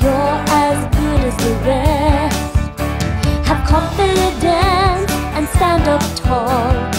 You're as good as the rest. Have confidence and stand up tall.